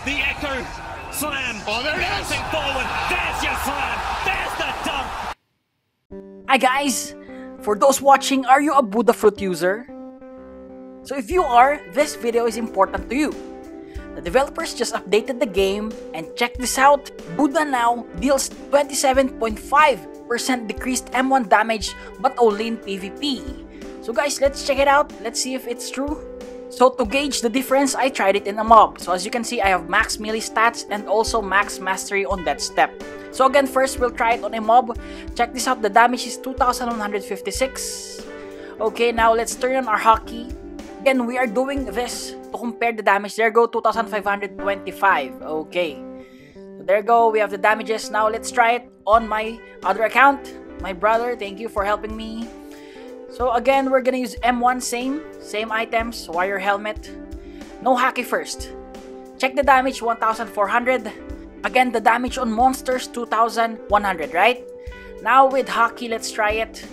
The Echo Slam. Oh, there it is. Bouncing forward. There's your slam. There's the dump. Hi guys! For those watching, are you a Buddha Fruit user? So if you are, this video is important to you. The developers just updated the game and check this out, Buddha now deals 27.5% decreased M1 damage but only in PvP. So guys, let's check it out, let's see if it's true. So to gauge the difference, I tried it in a mob. So as you can see, I have max melee stats and also max mastery on that step. So again, first we'll try it on a mob. Check this out, the damage is 2156. Okay, now let's turn on our haki. Again, we are doing this to compare the damage. There go 2525. Okay. So there go, we have the damages. Now let's try it on my other account. My brother, thank you for helping me. So again, we're gonna use M1 same, same items, wire helmet. No haki first. Check the damage 1400. Again, the damage on monsters 2100, right? Now with haki, let's try it.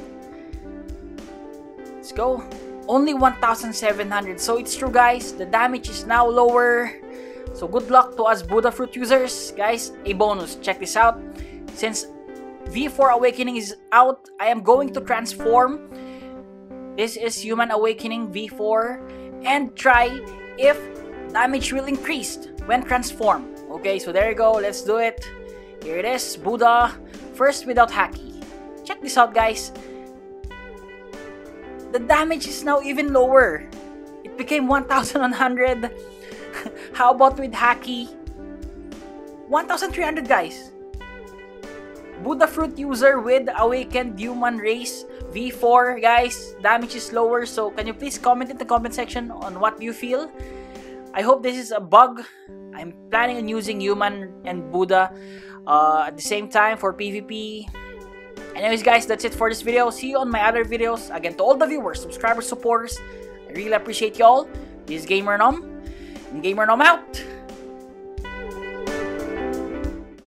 Let's go. Only 1700. So it's true guys, the damage is now lower. So good luck to us Buddha Fruit users. Guys, a bonus. Check this out. Since V4 Awakening is out, I am going to transform. This is Human Awakening V4 and try if damage will increase when transformed. Okay, so there you go. Let's do it. Here it is, Buddha. First without Haki. Check this out, guys. The damage is now even lower. It became 1100. How about with Haki? 1300, guys. Buddha Fruit user with Awakened Human Race V4, guys. Damage is lower, so can you please comment in the comment section on what you feel? I hope this is a bug. I'm planning on using Human and Buddha uh, at the same time for PvP. Anyways, guys, that's it for this video. See you on my other videos. Again, to all the viewers, subscribers, supporters, I really appreciate y'all. This is Gamer Nom, Gamer Nom out.